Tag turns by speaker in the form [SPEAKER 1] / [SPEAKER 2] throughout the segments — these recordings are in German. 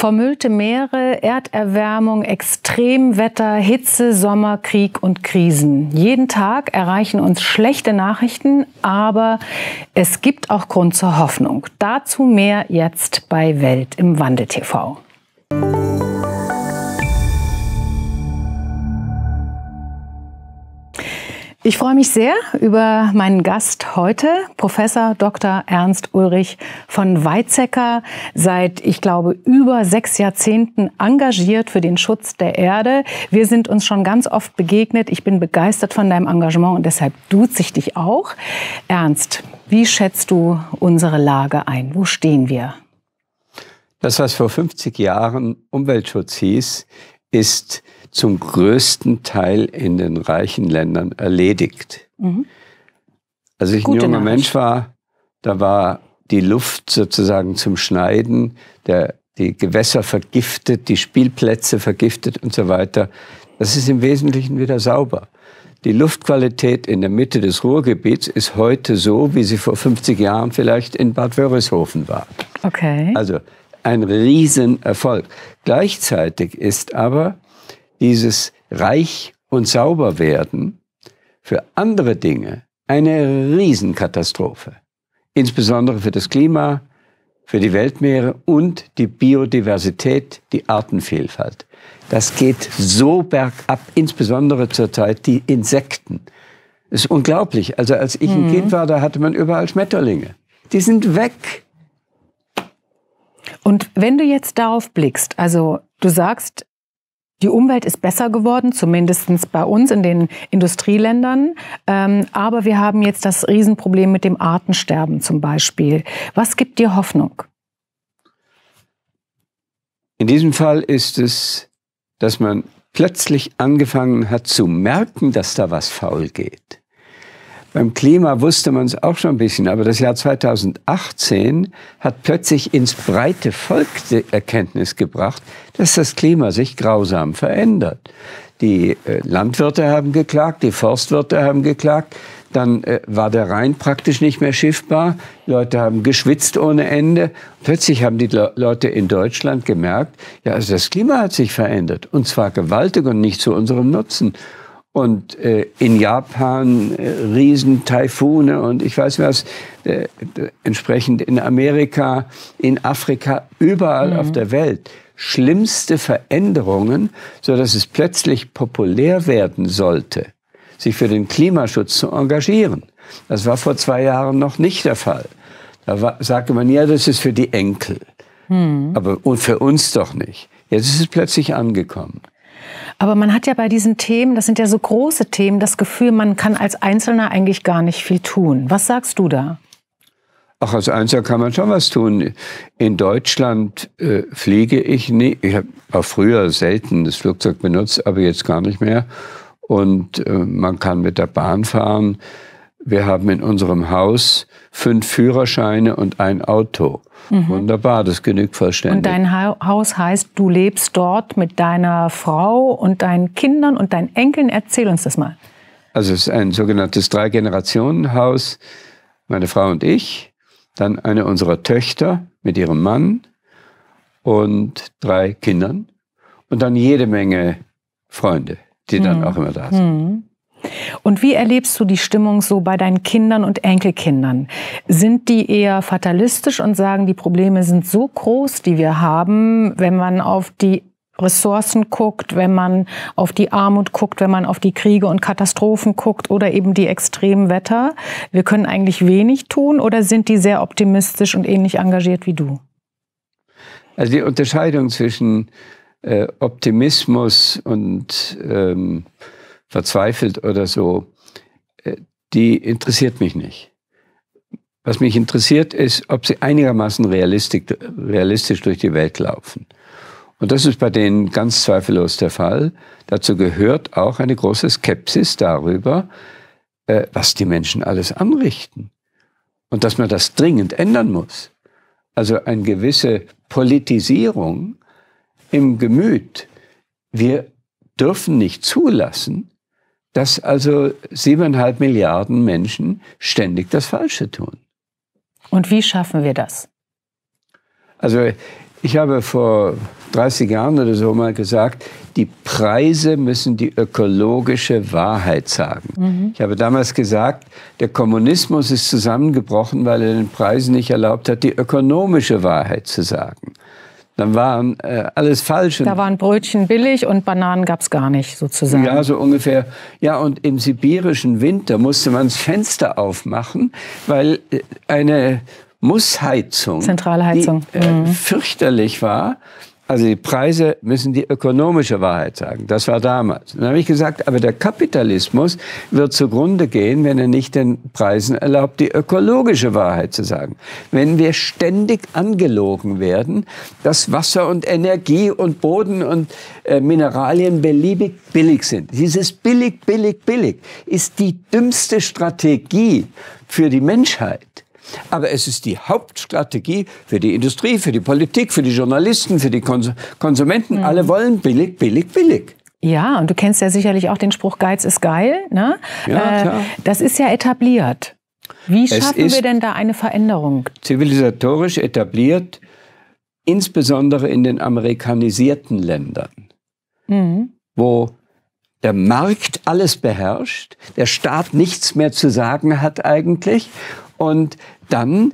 [SPEAKER 1] Vermüllte Meere, Erderwärmung, Extremwetter, Hitze, Sommer, Krieg und Krisen. Jeden Tag erreichen uns schlechte Nachrichten, aber es gibt auch Grund zur Hoffnung. Dazu mehr jetzt bei Welt im Wandel TV. Ich freue mich sehr über meinen Gast heute, Professor Dr. Ernst Ulrich von Weizsäcker, seit, ich glaube, über sechs Jahrzehnten engagiert für den Schutz der Erde. Wir sind uns schon ganz oft begegnet. Ich bin begeistert von deinem Engagement und deshalb duze ich dich auch. Ernst, wie schätzt du unsere Lage ein? Wo stehen wir?
[SPEAKER 2] Das, was vor 50 Jahren Umweltschutz hieß, ist zum größten Teil in den reichen Ländern erledigt. Mhm. Als ich Gute ein junger Mensch war, da war die Luft sozusagen zum Schneiden, der, die Gewässer vergiftet, die Spielplätze vergiftet und so weiter. Das ist im Wesentlichen wieder sauber. Die Luftqualität in der Mitte des Ruhrgebiets ist heute so, wie sie vor 50 Jahren vielleicht in Bad Wörishofen war.
[SPEAKER 1] Okay.
[SPEAKER 2] Also ein Riesenerfolg. Gleichzeitig ist aber dieses Reich und Sauberwerden für andere Dinge eine Riesenkatastrophe. Insbesondere für das Klima, für die Weltmeere und die Biodiversität, die Artenvielfalt. Das geht so bergab, insbesondere zurzeit die Insekten. Das ist unglaublich. Also als ich ein mhm. Kind war, da hatte man überall Schmetterlinge. Die sind weg.
[SPEAKER 1] Und wenn du jetzt darauf blickst, also du sagst, die Umwelt ist besser geworden, zumindest bei uns in den Industrieländern. Ähm, aber wir haben jetzt das Riesenproblem mit dem Artensterben zum Beispiel. Was gibt dir Hoffnung?
[SPEAKER 2] In diesem Fall ist es, dass man plötzlich angefangen hat zu merken, dass da was faul geht. Beim Klima wusste man es auch schon ein bisschen, aber das Jahr 2018 hat plötzlich ins breite Volk die Erkenntnis gebracht, dass das Klima sich grausam verändert. Die äh, Landwirte haben geklagt, die Forstwirte haben geklagt, dann äh, war der Rhein praktisch nicht mehr schiffbar. Leute haben geschwitzt ohne Ende. Plötzlich haben die Le Leute in Deutschland gemerkt, ja, also das Klima hat sich verändert. Und zwar gewaltig und nicht zu unserem Nutzen und äh, in Japan äh, Riesentaifune und ich weiß was, äh, entsprechend in Amerika, in Afrika, überall mhm. auf der Welt schlimmste Veränderungen, so dass es plötzlich populär werden sollte, sich für den Klimaschutz zu engagieren. Das war vor zwei Jahren noch nicht der Fall. Da war, sagte man, ja, das ist für die Enkel. Mhm. Aber und für uns doch nicht. Jetzt ist es plötzlich angekommen.
[SPEAKER 1] Aber man hat ja bei diesen Themen, das sind ja so große Themen, das Gefühl, man kann als Einzelner eigentlich gar nicht viel tun. Was sagst du da?
[SPEAKER 2] Ach, als Einzelner kann man schon was tun. In Deutschland äh, fliege ich nicht. Ich habe auch früher selten das Flugzeug benutzt, aber jetzt gar nicht mehr. Und äh, man kann mit der Bahn fahren. Wir haben in unserem Haus fünf Führerscheine und ein Auto. Mhm. Wunderbar, das genügt vollständig.
[SPEAKER 1] Und dein Haus heißt, du lebst dort mit deiner Frau und deinen Kindern und deinen Enkeln. Erzähl uns das mal.
[SPEAKER 2] Also es ist ein sogenanntes Drei-Generationen-Haus. Meine Frau und ich, dann eine unserer Töchter mit ihrem Mann und drei Kindern und dann jede Menge Freunde, die mhm. dann auch immer da sind. Mhm.
[SPEAKER 1] Und wie erlebst du die Stimmung so bei deinen Kindern und Enkelkindern? Sind die eher fatalistisch und sagen, die Probleme sind so groß, die wir haben, wenn man auf die Ressourcen guckt, wenn man auf die Armut guckt, wenn man auf die Kriege und Katastrophen guckt oder eben die extremen Wetter. Wir können eigentlich wenig tun oder sind die sehr optimistisch und ähnlich engagiert wie du?
[SPEAKER 2] Also die Unterscheidung zwischen äh, Optimismus und ähm, verzweifelt oder so, äh, die interessiert mich nicht. Was mich interessiert ist, ob sie einigermaßen realistisch, durch die Welt laufen. Und das ist bei denen ganz zweifellos der Fall. Dazu gehört auch eine große Skepsis darüber, äh, was die Menschen alles anrichten. Und dass man das dringend ändern muss. Also eine gewisse Politisierung im Gemüt. Wir dürfen nicht zulassen, dass also siebeneinhalb Milliarden Menschen ständig das Falsche tun.
[SPEAKER 1] Und wie schaffen wir das?
[SPEAKER 2] Also Ich habe vor 30 Jahren oder so mal gesagt, die Preise müssen die ökologische Wahrheit sagen. Mhm. Ich habe damals gesagt, der Kommunismus ist zusammengebrochen, weil er den Preisen nicht erlaubt hat, die ökonomische Wahrheit zu sagen. Dann waren äh, alles falsch.
[SPEAKER 1] Da waren Brötchen billig und Bananen gab es gar nicht, sozusagen.
[SPEAKER 2] Ja, so ungefähr. Ja, und im sibirischen Winter musste man das Fenster aufmachen, weil äh, eine Mussheizung,
[SPEAKER 1] Zentralheizung,
[SPEAKER 2] die, äh, mhm. fürchterlich war. Also die Preise müssen die ökonomische Wahrheit sagen. Das war damals. Dann habe ich gesagt, aber der Kapitalismus wird zugrunde gehen, wenn er nicht den Preisen erlaubt, die ökologische Wahrheit zu sagen. Wenn wir ständig angelogen werden, dass Wasser und Energie und Boden und äh, Mineralien beliebig billig sind. Dieses billig, billig, billig ist die dümmste Strategie für die Menschheit. Aber es ist die Hauptstrategie für die Industrie, für die Politik, für die Journalisten, für die Konsumenten. Mhm. Alle wollen billig, billig, billig.
[SPEAKER 1] Ja, und du kennst ja sicherlich auch den Spruch, Geiz ist geil. Ne? Ja, äh, das ist ja etabliert. Wie schaffen wir denn da eine Veränderung?
[SPEAKER 2] Zivilisatorisch etabliert, insbesondere in den amerikanisierten Ländern, mhm. wo der Markt alles beherrscht, der Staat nichts mehr zu sagen hat eigentlich und dann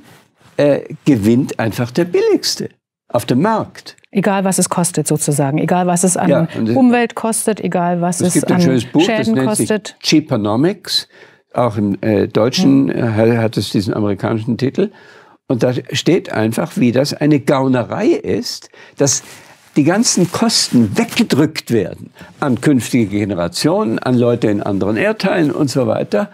[SPEAKER 2] äh, gewinnt einfach der Billigste auf dem Markt.
[SPEAKER 1] Egal was es kostet sozusagen, egal was es an ja, Umwelt kostet, egal was es, es gibt an ein schönes Buch, Schäden das kostet.
[SPEAKER 2] Sich Cheaponomics, auch im äh, Deutschen hm. äh, hat es diesen amerikanischen Titel. Und da steht einfach, wie das eine Gaunerei ist, dass die ganzen Kosten weggedrückt werden an künftige Generationen, an Leute in anderen Erdteilen und so weiter.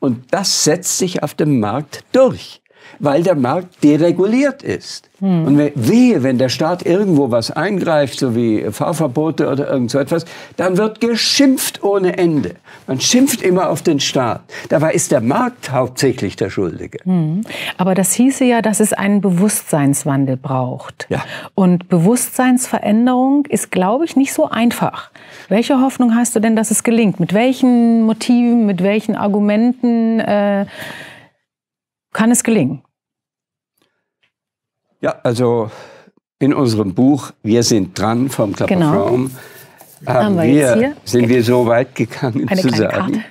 [SPEAKER 2] Und das setzt sich auf dem Markt durch, weil der Markt dereguliert ist. Hm. Und wehe, wenn der Staat irgendwo was eingreift, so wie Fahrverbote oder irgend so etwas, dann wird geschimpft ohne Ende. Man schimpft immer auf den Staat. Dabei ist der Markt hauptsächlich der Schuldige. Hm.
[SPEAKER 1] Aber das hieße ja, dass es einen Bewusstseinswandel braucht. Ja. Und Bewusstseinsveränderung ist, glaube ich, nicht so einfach. Welche Hoffnung hast du denn, dass es gelingt? Mit welchen Motiven, mit welchen Argumenten äh, kann es gelingen?
[SPEAKER 2] Ja, also in unserem Buch Wir sind dran vom Club genau. of Rome haben wir, wir sind wir so weit gegangen zu sagen, Karte.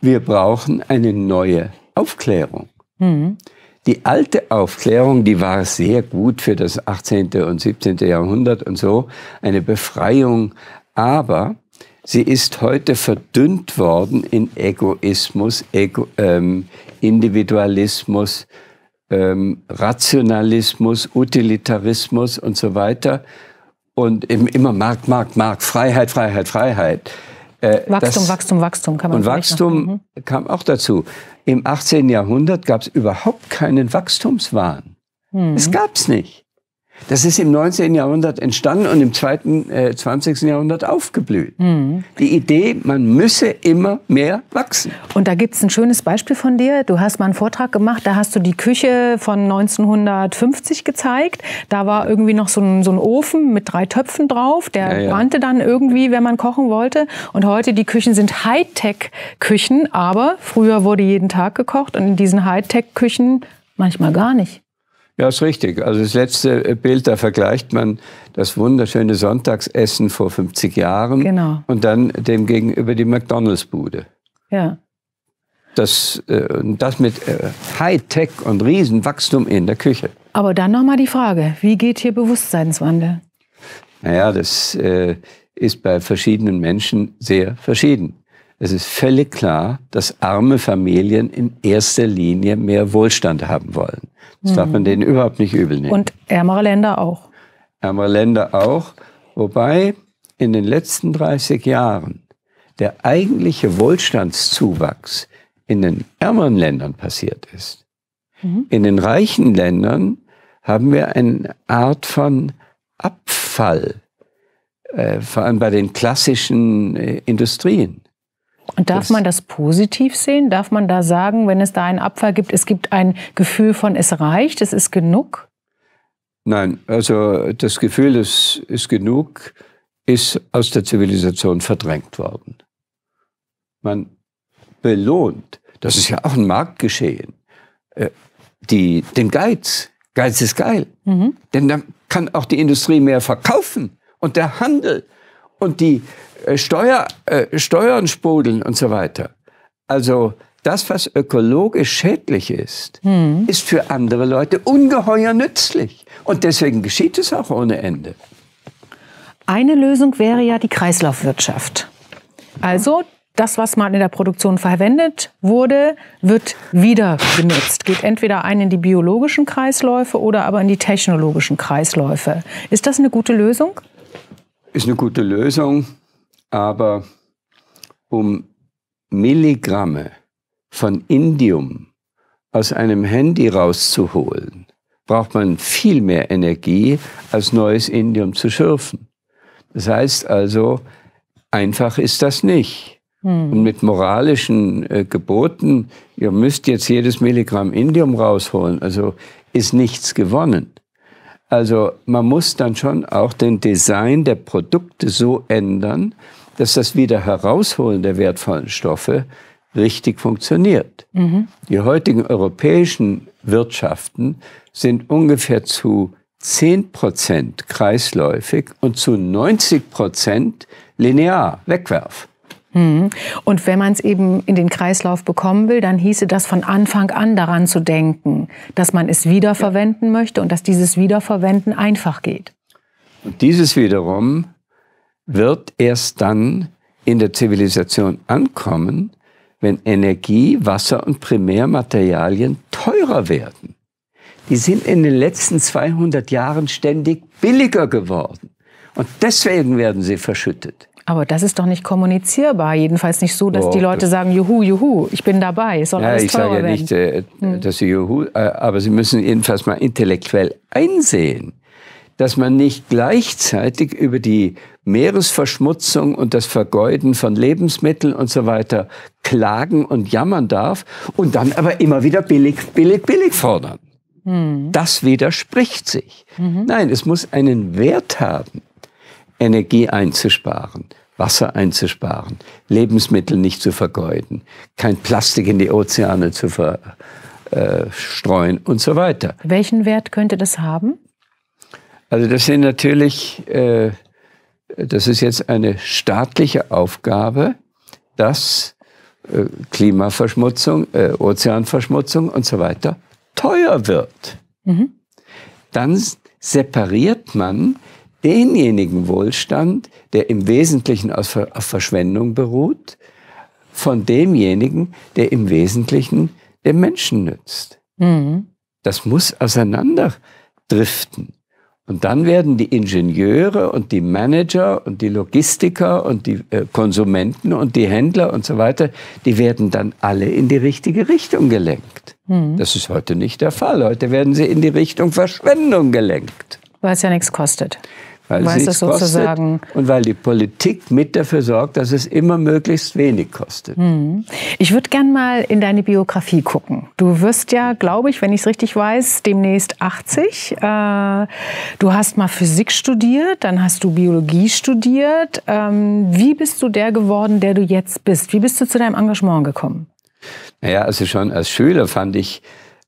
[SPEAKER 2] wir brauchen eine neue Aufklärung. Mhm. Die alte Aufklärung, die war sehr gut für das 18. und 17. Jahrhundert und so, eine Befreiung aber sie ist heute verdünnt worden in Egoismus, Ego, ähm, Individualismus, ähm, Rationalismus, Utilitarismus und so weiter. Und immer Markt, Markt, Markt, Freiheit, Freiheit, Freiheit.
[SPEAKER 1] Äh, Wachstum, das, Wachstum, Wachstum
[SPEAKER 2] kann man Und Wachstum mhm. kam auch dazu. Im 18. Jahrhundert gab es überhaupt keinen Wachstumswahn. Mhm. Es gab es nicht. Das ist im 19. Jahrhundert entstanden und im zweiten, äh, 20. Jahrhundert aufgeblüht. Mhm. Die Idee, man müsse immer mehr wachsen.
[SPEAKER 1] Und da gibt es ein schönes Beispiel von dir. Du hast mal einen Vortrag gemacht, da hast du die Küche von 1950 gezeigt. Da war irgendwie noch so ein, so ein Ofen mit drei Töpfen drauf. Der ja, ja. brannte dann irgendwie, wenn man kochen wollte. Und heute, die Küchen sind Hightech-Küchen. Aber früher wurde jeden Tag gekocht und in diesen Hightech-Küchen manchmal gar nicht.
[SPEAKER 2] Ja, ist richtig. Also das letzte Bild, da vergleicht man das wunderschöne Sonntagsessen vor 50 Jahren genau. und dann dem gegenüber die McDonalds-Bude. Ja. Das, äh, das mit äh, Hightech und Riesenwachstum in der Küche.
[SPEAKER 1] Aber dann nochmal die Frage, wie geht hier Bewusstseinswandel?
[SPEAKER 2] Naja, das äh, ist bei verschiedenen Menschen sehr verschieden. Es ist völlig klar, dass arme Familien in erster Linie mehr Wohlstand haben wollen. Das mhm. darf man mhm. denen überhaupt nicht übel nehmen.
[SPEAKER 1] Und ärmere Länder auch.
[SPEAKER 2] Ärmere Länder auch. Wobei in den letzten 30 Jahren der eigentliche Wohlstandszuwachs in den ärmeren Ländern passiert ist. Mhm. In den reichen Ländern haben wir eine Art von Abfall, äh, vor allem bei den klassischen äh, Industrien.
[SPEAKER 1] Und darf das man das positiv sehen? Darf man da sagen, wenn es da einen Abfall gibt, es gibt ein Gefühl von, es reicht, es ist genug?
[SPEAKER 2] Nein, also das Gefühl, es ist genug, ist aus der Zivilisation verdrängt worden. Man belohnt, das ist ja auch ein Marktgeschehen, äh, die, den Geiz. Geiz ist geil. Mhm. Denn dann kann auch die Industrie mehr verkaufen und der Handel und die Steuer, äh, Steuern sprudeln und so weiter. Also das, was ökologisch schädlich ist, hm. ist für andere Leute ungeheuer nützlich. Und deswegen geschieht es auch ohne Ende.
[SPEAKER 1] Eine Lösung wäre ja die Kreislaufwirtschaft. Also das, was mal in der Produktion verwendet wurde, wird wieder genutzt. Geht entweder ein in die biologischen Kreisläufe oder aber in die technologischen Kreisläufe. Ist das eine gute Lösung?
[SPEAKER 2] Ist eine gute Lösung, aber um Milligramme von Indium aus einem Handy rauszuholen, braucht man viel mehr Energie, als neues Indium zu schürfen. Das heißt also, einfach ist das nicht. Hm. Und mit moralischen äh, Geboten, ihr müsst jetzt jedes Milligramm Indium rausholen, also ist nichts gewonnen. Also man muss dann schon auch den Design der Produkte so ändern, dass das wieder Herausholen der wertvollen Stoffe richtig funktioniert. Mhm. Die heutigen europäischen Wirtschaften sind ungefähr zu 10 Prozent kreisläufig und zu 90 Prozent linear, Wegwerf.
[SPEAKER 1] Mhm. Und wenn man es eben in den Kreislauf bekommen will, dann hieße das von Anfang an daran zu denken, dass man es wiederverwenden möchte und dass dieses Wiederverwenden einfach geht.
[SPEAKER 2] Und dieses wiederum wird erst dann in der Zivilisation ankommen, wenn Energie, Wasser und Primärmaterialien teurer werden. Die sind in den letzten 200 Jahren ständig billiger geworden. Und deswegen werden sie verschüttet.
[SPEAKER 1] Aber das ist doch nicht kommunizierbar. Jedenfalls nicht so, dass oh, die Leute sagen, juhu, juhu, ich bin dabei, es soll ja, alles
[SPEAKER 2] ich sage ja nicht, äh, hm. dass sie juhu, äh, aber sie müssen jedenfalls mal intellektuell einsehen, dass man nicht gleichzeitig über die Meeresverschmutzung und das Vergeuden von Lebensmitteln und so weiter klagen und jammern darf und dann aber immer wieder billig, billig, billig fordern. Mhm. Das widerspricht sich. Mhm. Nein, es muss einen Wert haben, Energie einzusparen, Wasser einzusparen, Lebensmittel nicht zu vergeuden, kein Plastik in die Ozeane zu verstreuen und so weiter.
[SPEAKER 1] Welchen Wert könnte das haben?
[SPEAKER 2] Also das sind natürlich, äh, das ist jetzt eine staatliche Aufgabe, dass äh, Klimaverschmutzung, äh, Ozeanverschmutzung und so weiter teuer wird. Mhm. Dann separiert man denjenigen Wohlstand, der im Wesentlichen auf, auf Verschwendung beruht, von demjenigen, der im Wesentlichen dem Menschen nützt. Mhm. Das muss auseinanderdriften. Und dann werden die Ingenieure und die Manager und die Logistiker und die äh, Konsumenten und die Händler und so weiter, die werden dann alle in die richtige Richtung gelenkt. Mhm. Das ist heute nicht der Fall. Heute werden sie in die Richtung Verschwendung gelenkt.
[SPEAKER 1] Weil es ja nichts kostet
[SPEAKER 2] weil Weiß es sozusagen kostet und weil die Politik mit dafür sorgt, dass es immer möglichst wenig kostet. Hm.
[SPEAKER 1] Ich würde gern mal in deine Biografie gucken. Du wirst ja, glaube ich, wenn ich es richtig weiß, demnächst 80. Äh, du hast mal Physik studiert, dann hast du Biologie studiert. Ähm, wie bist du der geworden, der du jetzt bist? Wie bist du zu deinem Engagement gekommen?
[SPEAKER 2] Naja, also schon als Schüler fand ich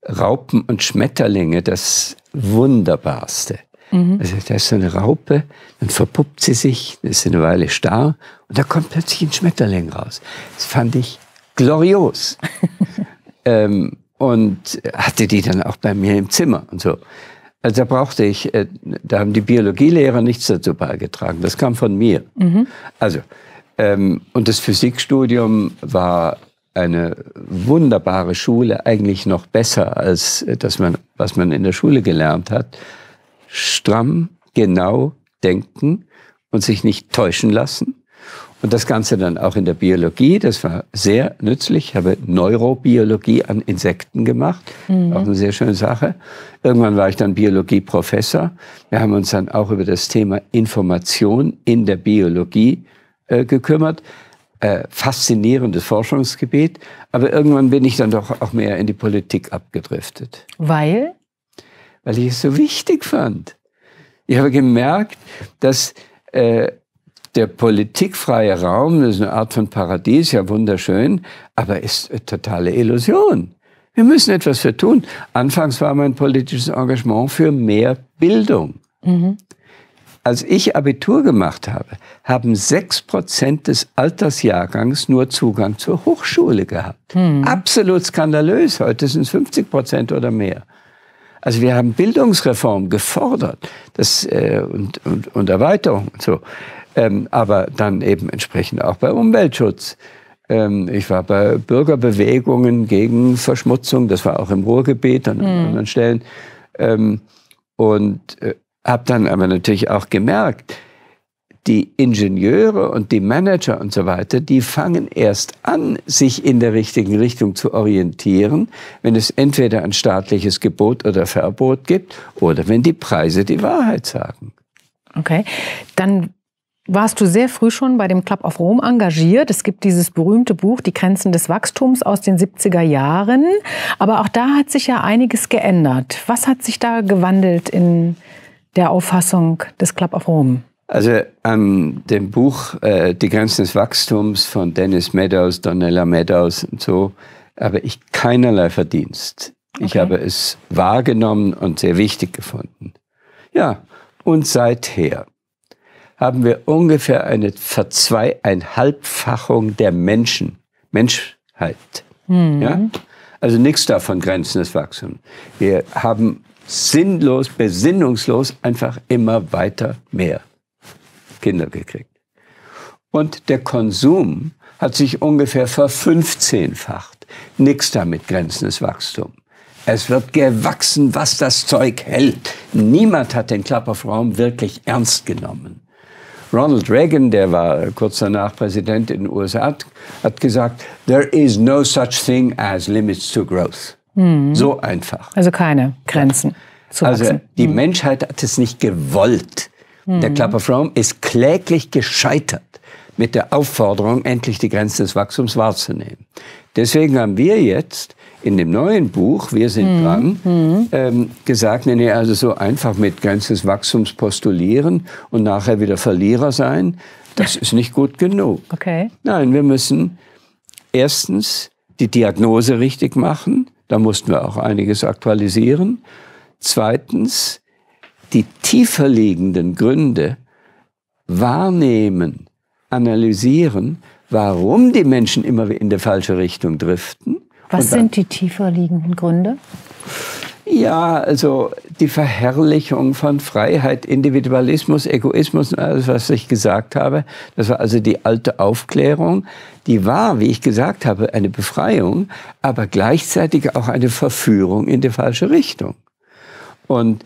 [SPEAKER 2] Raupen und Schmetterlinge das Wunderbarste. Mhm. Also da ist so eine Raupe, dann verpuppt sie sich, ist eine Weile starr und da kommt plötzlich ein Schmetterling raus. Das fand ich glorios. ähm, und hatte die dann auch bei mir im Zimmer und so. Also da brauchte ich, äh, da haben die Biologielehrer nichts dazu beigetragen. Das kam von mir. Mhm. Also, ähm, und das Physikstudium war eine wunderbare Schule, eigentlich noch besser als das man, was man in der Schule gelernt hat stramm, genau denken und sich nicht täuschen lassen. Und das Ganze dann auch in der Biologie, das war sehr nützlich. Ich habe Neurobiologie an Insekten gemacht, mhm. auch eine sehr schöne Sache. Irgendwann war ich dann Biologieprofessor. Wir haben uns dann auch über das Thema Information in der Biologie äh, gekümmert. Äh, faszinierendes Forschungsgebiet. Aber irgendwann bin ich dann doch auch mehr in die Politik abgedriftet.
[SPEAKER 1] Weil?
[SPEAKER 2] Weil ich es so wichtig fand. Ich habe gemerkt, dass äh, der politikfreie Raum, das ist eine Art von Paradies, ja wunderschön, aber ist eine totale Illusion. Wir müssen etwas für tun. Anfangs war mein politisches Engagement für mehr Bildung. Mhm. Als ich Abitur gemacht habe, haben 6% des Altersjahrgangs nur Zugang zur Hochschule gehabt. Mhm. Absolut skandalös. Heute sind es 50% oder mehr. Also wir haben Bildungsreform gefordert das, äh, und, und, und Erweiterung und so. Ähm, aber dann eben entsprechend auch bei Umweltschutz. Ähm, ich war bei Bürgerbewegungen gegen Verschmutzung, das war auch im Ruhrgebiet und an mhm. anderen Stellen. Ähm, und äh, habe dann aber natürlich auch gemerkt, die Ingenieure und die Manager und so weiter, die fangen erst an, sich in der richtigen Richtung zu orientieren, wenn es entweder ein staatliches Gebot oder Verbot gibt oder wenn die Preise die Wahrheit sagen.
[SPEAKER 1] Okay, dann warst du sehr früh schon bei dem Club of Rome engagiert. Es gibt dieses berühmte Buch Die Grenzen des Wachstums aus den 70er Jahren. Aber auch da hat sich ja einiges geändert. Was hat sich da gewandelt in der Auffassung des Club of Rome?
[SPEAKER 2] Also an dem Buch äh, Die Grenzen des Wachstums von Dennis Meadows, Donella Meadows und so habe ich keinerlei Verdienst. Okay. Ich habe es wahrgenommen und sehr wichtig gefunden. Ja, und seither haben wir ungefähr eine Verzweieinhalbfachung der Menschen, Menschheit. Mhm. Ja? Also nichts davon Grenzen des Wachstums. Wir haben sinnlos, besinnungslos einfach immer weiter mehr Kinder gekriegt. Und der Konsum hat sich ungefähr verfünfzehnfacht. Nichts damit Grenzen des Wachstums. Es wird gewachsen, was das Zeug hält. Niemand hat den Club of Rome wirklich ernst genommen. Ronald Reagan, der war kurz danach Präsident in den USA, hat gesagt, there is no such thing as limits to growth. Mhm. So einfach.
[SPEAKER 1] Also keine Grenzen.
[SPEAKER 2] Zu also wachsen. die mhm. Menschheit hat es nicht gewollt. Mhm. Der Club of Rome ist kläglich gescheitert mit der Aufforderung, endlich die Grenzen des Wachstums wahrzunehmen. Deswegen haben wir jetzt in dem neuen Buch, wir sind mhm. dran, mhm. Ähm, gesagt, nee, nee, also so einfach mit Grenzen des Wachstums postulieren und nachher wieder Verlierer sein, das ist nicht gut genug.
[SPEAKER 1] Okay.
[SPEAKER 2] Nein, wir müssen erstens die Diagnose richtig machen, da mussten wir auch einiges aktualisieren. Zweitens, die tiefer liegenden Gründe wahrnehmen, analysieren, warum die Menschen immer in die falsche Richtung driften
[SPEAKER 1] was sind die tiefer liegenden Gründe?
[SPEAKER 2] Ja, also die Verherrlichung von Freiheit, Individualismus, Egoismus und alles, was ich gesagt habe, das war also die alte Aufklärung, die war, wie ich gesagt habe, eine Befreiung, aber gleichzeitig auch eine Verführung in die falsche Richtung. Und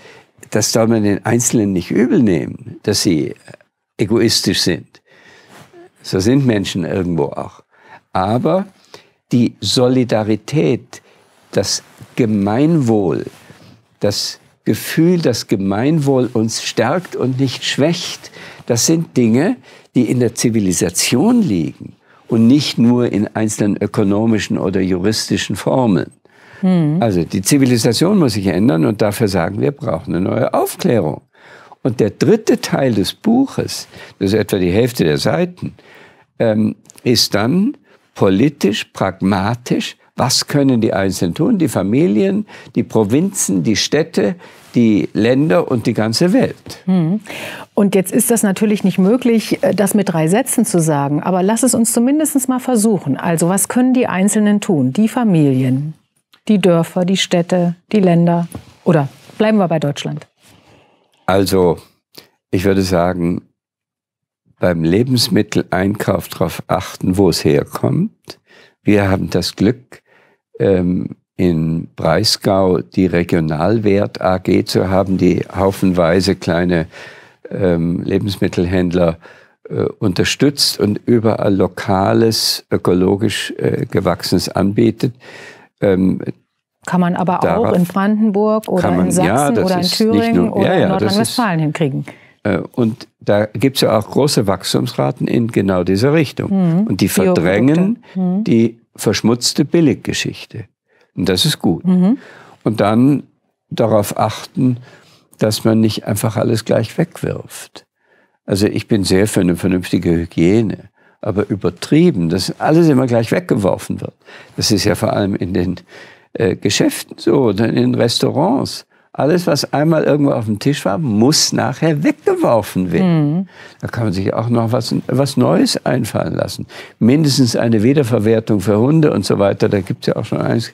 [SPEAKER 2] das soll man den Einzelnen nicht übel nehmen, dass sie egoistisch sind. So sind Menschen irgendwo auch. Aber die Solidarität, das Gemeinwohl, das Gefühl, dass Gemeinwohl uns stärkt und nicht schwächt, das sind Dinge, die in der Zivilisation liegen und nicht nur in einzelnen ökonomischen oder juristischen Formeln. Mhm. Also die Zivilisation muss sich ändern und dafür sagen wir, brauchen eine neue Aufklärung. Und der dritte Teil des Buches, das ist etwa die Hälfte der Seiten, ähm, ist dann politisch, pragmatisch, was können die Einzelnen tun, die Familien, die Provinzen, die Städte, die Länder und die ganze Welt. Hm.
[SPEAKER 1] Und jetzt ist das natürlich nicht möglich, äh, das mit drei Sätzen zu sagen, aber lass es uns zumindest mal versuchen. Also was können die Einzelnen tun? Die Familien, die Dörfer, die Städte, die Länder oder bleiben wir bei Deutschland?
[SPEAKER 2] Also ich würde sagen, beim Lebensmitteleinkauf darauf achten, wo es herkommt. Wir haben das Glück, ähm, in Breisgau die Regionalwert AG zu haben, die haufenweise kleine ähm, Lebensmittelhändler äh, unterstützt und überall lokales, ökologisch äh, gewachsenes anbietet.
[SPEAKER 1] Ähm, kann man aber auch in Brandenburg oder man, in Sachsen ja, oder in Thüringen nur, oder ja, ja, in Nordrhein-Westfalen hinkriegen.
[SPEAKER 2] Äh, und da gibt es ja auch große Wachstumsraten in genau dieser Richtung. Mhm. Und die verdrängen mhm. die verschmutzte Billiggeschichte. Und das ist gut. Mhm. Und dann darauf achten, dass man nicht einfach alles gleich wegwirft. Also ich bin sehr für eine vernünftige Hygiene, aber übertrieben, dass alles immer gleich weggeworfen wird. Das ist ja vor allem in den äh, Geschäften so oder in den Restaurants. Alles, was einmal irgendwo auf dem Tisch war, muss nachher weggeworfen werden. Mhm. Da kann man sich auch noch was, was Neues einfallen lassen. Mindestens eine Wiederverwertung für Hunde und so weiter, da gibt es ja auch schon eins.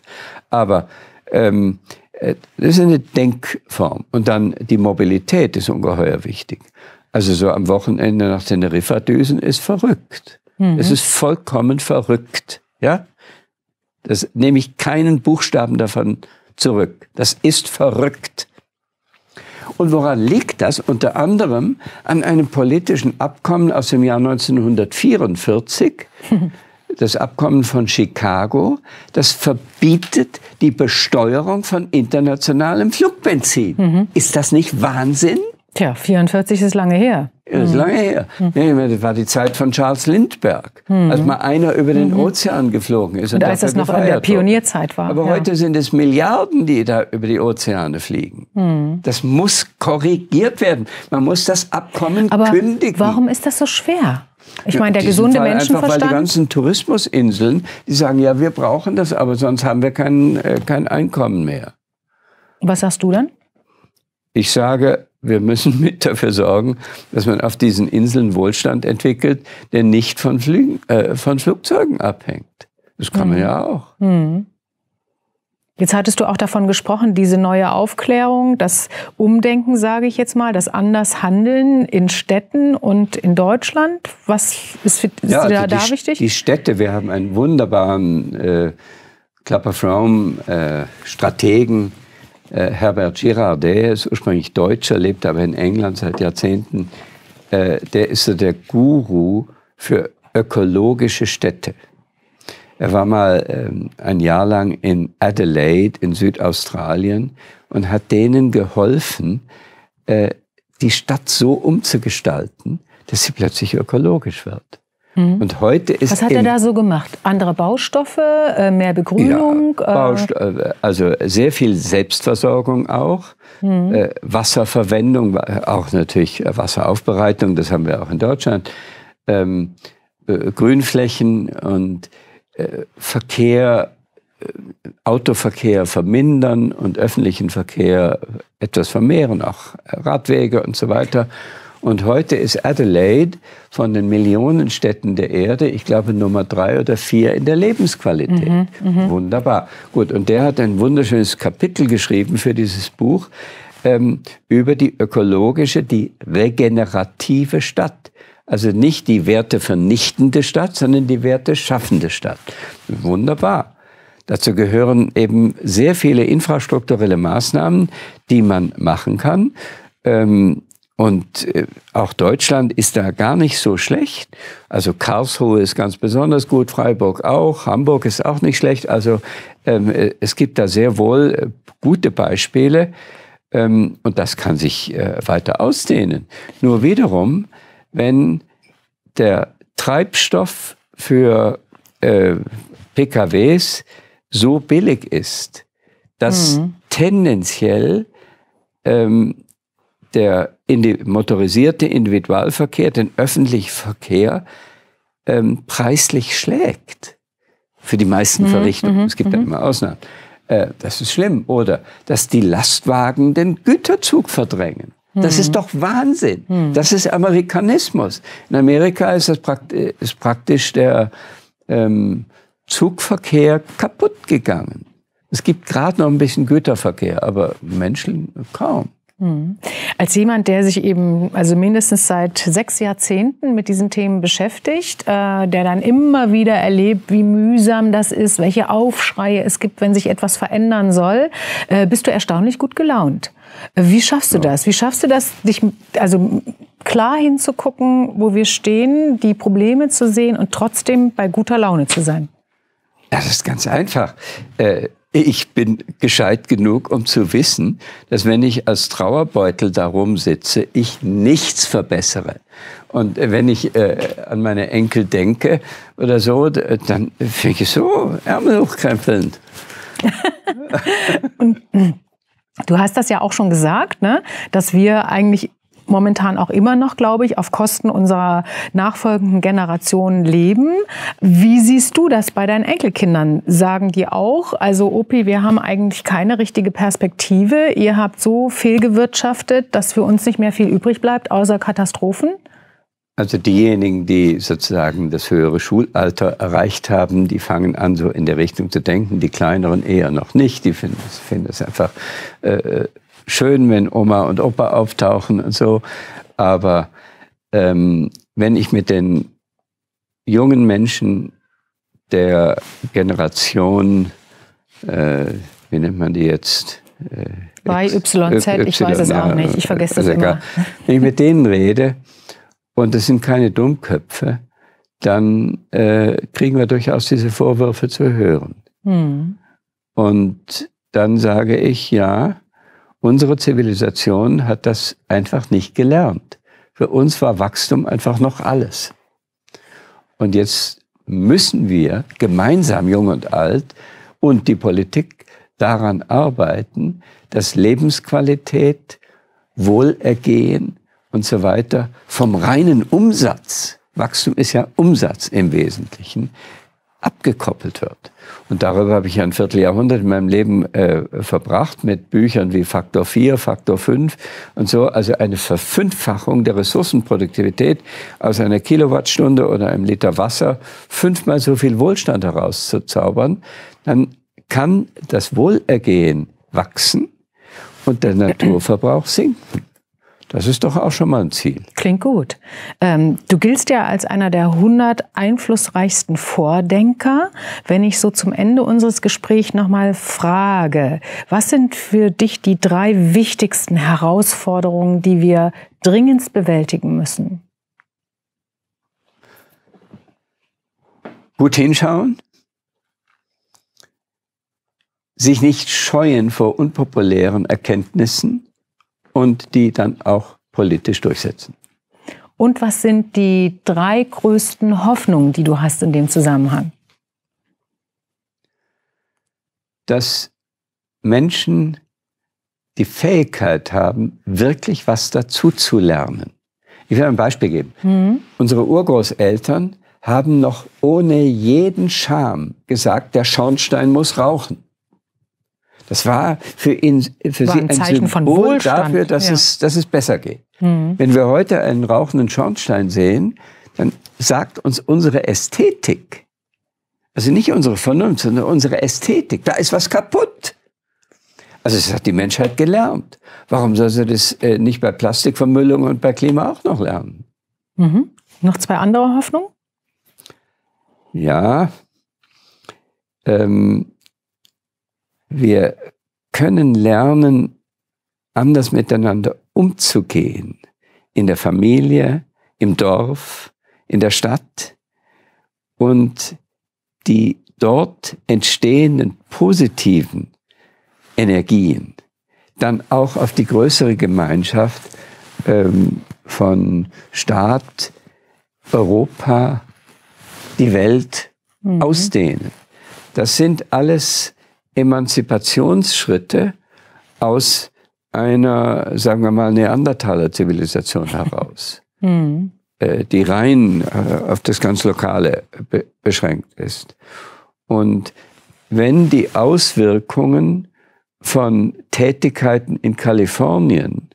[SPEAKER 2] Aber ähm, äh, das ist eine Denkform. Und dann die Mobilität ist ungeheuer wichtig. Also so am Wochenende nach Teneriffa düsen ist verrückt. Mhm. Es ist vollkommen verrückt. Ja? Das nehme ich keinen Buchstaben davon zurück. Das ist verrückt. Und woran liegt das? Unter anderem an einem politischen Abkommen aus dem Jahr 1944, das Abkommen von Chicago, das verbietet die Besteuerung von internationalem Flugbenzin. Mhm. Ist das nicht Wahnsinn?
[SPEAKER 1] Tja, 44 ist lange her.
[SPEAKER 2] Das ist lange her. Mhm. Ja, das war die Zeit von Charles Lindbergh, mhm. als mal einer über den mhm. Ozean geflogen ist.
[SPEAKER 1] Und, und als das noch in der Pionierzeit war.
[SPEAKER 2] Aber ja. heute sind es Milliarden, die da über die Ozeane fliegen. Mhm. Das muss korrigiert werden. Man muss das Abkommen
[SPEAKER 1] Aber
[SPEAKER 2] kündigen.
[SPEAKER 1] Warum ist das so schwer? Ich meine, der gesunde Fall Menschenverstand.
[SPEAKER 2] Einfach, weil die ganzen Tourismusinseln, die sagen, ja, wir brauchen das, aber sonst haben wir kein, äh, kein Einkommen mehr.
[SPEAKER 1] Was sagst du dann?
[SPEAKER 2] Ich sage, wir müssen mit dafür sorgen, dass man auf diesen Inseln Wohlstand entwickelt, der nicht von, Flügen, äh, von Flugzeugen abhängt. Das kann mhm. man ja auch. Mhm.
[SPEAKER 1] Jetzt hattest du auch davon gesprochen, diese neue Aufklärung, das Umdenken, sage ich jetzt mal, das Andershandeln in Städten und in Deutschland. Was ist, ist ja, also da,
[SPEAKER 2] die,
[SPEAKER 1] da wichtig?
[SPEAKER 2] Die Städte, wir haben einen wunderbaren äh, Klapper-Fromm-Strategen, äh, äh, Herbert Girardet ist ursprünglich Deutscher, lebt aber in England seit Jahrzehnten. Äh, der ist so der Guru für ökologische Städte. Er war mal ähm, ein Jahr lang in Adelaide in Südaustralien und hat denen geholfen, äh, die Stadt so umzugestalten, dass sie plötzlich ökologisch wird.
[SPEAKER 1] Mhm. Und heute ist Was hat er da so gemacht? Andere Baustoffe, äh, mehr Begrünung?
[SPEAKER 2] Ja, Baust äh, also sehr viel Selbstversorgung auch. Mhm. Wasserverwendung, auch natürlich Wasseraufbereitung, das haben wir auch in Deutschland. Ähm, Grünflächen und Verkehr, Autoverkehr vermindern und öffentlichen Verkehr etwas vermehren, auch Radwege und so weiter. Und heute ist Adelaide von den Millionenstädten der Erde, ich glaube, Nummer drei oder vier in der Lebensqualität. Mhm, mhm, Wunderbar. Gut, und der hat ein wunderschönes Kapitel geschrieben für dieses Buch ähm, über die ökologische, die regenerative Stadt. Also nicht die Werte vernichtende Stadt, sondern die Werte schaffende Stadt. Wunderbar. Dazu gehören eben sehr viele infrastrukturelle Maßnahmen, die man machen kann. Ähm, und äh, auch Deutschland ist da gar nicht so schlecht. Also Karlsruhe ist ganz besonders gut, Freiburg auch, Hamburg ist auch nicht schlecht. Also ähm, äh, es gibt da sehr wohl äh, gute Beispiele ähm, und das kann sich äh, weiter ausdehnen. Nur wiederum, wenn der Treibstoff für PKWs so billig ist, dass mhm. tendenziell ähm, der motorisierte Individualverkehr den öffentlichen Verkehr ähm, preislich schlägt. Für die meisten mhm, Verrichtungen. Mhm, es gibt ja mhm. immer Ausnahmen. Äh, das ist schlimm. Oder dass die Lastwagen den Güterzug verdrängen. Das mhm. ist doch Wahnsinn. Das ist Amerikanismus. In Amerika ist, das praktisch, ist praktisch der ähm, Zugverkehr kaputt gegangen. Es gibt gerade noch ein bisschen Güterverkehr, aber Menschen kaum.
[SPEAKER 1] Mhm. Als jemand, der sich eben also mindestens seit sechs Jahrzehnten mit diesen Themen beschäftigt, äh, der dann immer wieder erlebt, wie mühsam das ist, welche Aufschreie es gibt, wenn sich etwas verändern soll, äh, bist du erstaunlich gut gelaunt. Wie schaffst du das? Wie schaffst du das, dich also klar hinzugucken, wo wir stehen, die Probleme zu sehen und trotzdem bei guter Laune zu sein?
[SPEAKER 2] Ja, das ist ganz einfach. Äh, ich bin gescheit genug, um zu wissen, dass wenn ich als Trauerbeutel darum sitze, ich nichts verbessere. Und wenn ich äh, an meine Enkel denke oder so, dann finde ich so Ärmel hochkrempeln.
[SPEAKER 1] Und hm, du hast das ja auch schon gesagt, ne? dass wir eigentlich momentan auch immer noch, glaube ich, auf Kosten unserer nachfolgenden Generationen leben. Wie siehst du das bei deinen Enkelkindern? Sagen die auch, also Opi, wir haben eigentlich keine richtige Perspektive. Ihr habt so fehlgewirtschaftet, dass für uns nicht mehr viel übrig bleibt, außer Katastrophen?
[SPEAKER 2] Also diejenigen, die sozusagen das höhere Schulalter erreicht haben, die fangen an, so in der Richtung zu denken. Die kleineren eher noch nicht. Die finden, finden es einfach äh, schön, wenn Oma und Opa auftauchen und so. Aber ähm, wenn ich mit den jungen Menschen der Generation, äh, wie nennt man die jetzt?
[SPEAKER 1] Äh, YZ, ich weiß es auch nicht. Ich vergesse das also immer.
[SPEAKER 2] Wenn ich mit denen rede, und das sind keine Dummköpfe, dann äh, kriegen wir durchaus diese Vorwürfe zu hören. Hm. Und dann sage ich, ja, unsere Zivilisation hat das einfach nicht gelernt. Für uns war Wachstum einfach noch alles. Und jetzt müssen wir gemeinsam, jung und alt, und die Politik daran arbeiten, dass Lebensqualität, Wohlergehen und so weiter vom reinen Umsatz, Wachstum ist ja Umsatz im Wesentlichen, abgekoppelt wird. Und darüber habe ich ein Vierteljahrhundert in meinem Leben äh, verbracht mit Büchern wie Faktor 4, Faktor 5 und so. Also eine Verfünffachung der Ressourcenproduktivität aus einer Kilowattstunde oder einem Liter Wasser fünfmal so viel Wohlstand herauszuzaubern. Dann kann das Wohlergehen wachsen und der Naturverbrauch sinken. Das ist doch auch schon mal ein Ziel.
[SPEAKER 1] Klingt gut. Ähm, du giltst ja als einer der 100 einflussreichsten Vordenker. Wenn ich so zum Ende unseres Gesprächs nochmal frage, was sind für dich die drei wichtigsten Herausforderungen, die wir dringend bewältigen müssen?
[SPEAKER 2] Gut hinschauen, sich nicht scheuen vor unpopulären Erkenntnissen, und die dann auch politisch durchsetzen.
[SPEAKER 1] Und was sind die drei größten Hoffnungen, die du hast in dem Zusammenhang?
[SPEAKER 2] Dass Menschen die Fähigkeit haben, wirklich was dazu zu lernen. Ich will ein Beispiel geben. Mhm. Unsere Urgroßeltern haben noch ohne jeden Scham gesagt, der Schornstein muss rauchen. Das war für, ihn, für war sie ein, Zeichen Symbol von Wohlstand. dafür, dass, ja. es, dass es besser geht. Mhm. Wenn wir heute einen rauchenden Schornstein sehen, dann sagt uns unsere Ästhetik, also nicht unsere Vernunft, sondern unsere Ästhetik, da ist was kaputt. Also das hat die Menschheit gelernt. Warum soll sie das äh, nicht bei Plastikvermüllung und bei Klima auch noch lernen?
[SPEAKER 1] Mhm. Noch zwei andere Hoffnungen?
[SPEAKER 2] Ja. Ähm, wir können lernen, anders miteinander umzugehen. In der Familie, im Dorf, in der Stadt. Und die dort entstehenden positiven Energien dann auch auf die größere Gemeinschaft ähm, von Staat, Europa, die Welt mhm. ausdehnen. Das sind alles Emanzipationsschritte aus einer, sagen wir mal, Neandertaler-Zivilisation heraus, mhm. äh, die rein äh, auf das ganz Lokale be beschränkt ist. Und wenn die Auswirkungen von Tätigkeiten in Kalifornien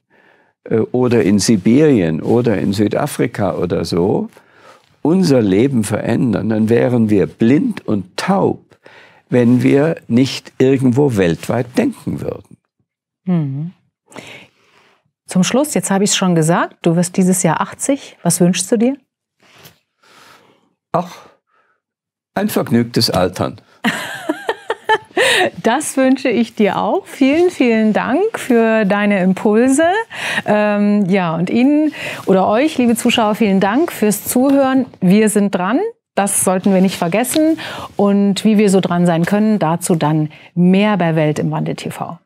[SPEAKER 2] äh, oder in Sibirien oder in Südafrika oder so unser Leben verändern, dann wären wir blind und taub wenn wir nicht irgendwo weltweit denken würden. Mhm.
[SPEAKER 1] Zum Schluss, jetzt habe ich es schon gesagt, du wirst dieses Jahr 80. Was wünschst du dir?
[SPEAKER 2] Ach, ein vergnügtes Altern.
[SPEAKER 1] Das wünsche ich dir auch. Vielen, vielen Dank für deine Impulse. Ähm, ja, und Ihnen oder euch, liebe Zuschauer, vielen Dank fürs Zuhören. Wir sind dran. Das sollten wir nicht vergessen. Und wie wir so dran sein können, dazu dann mehr bei Welt im Wandel TV.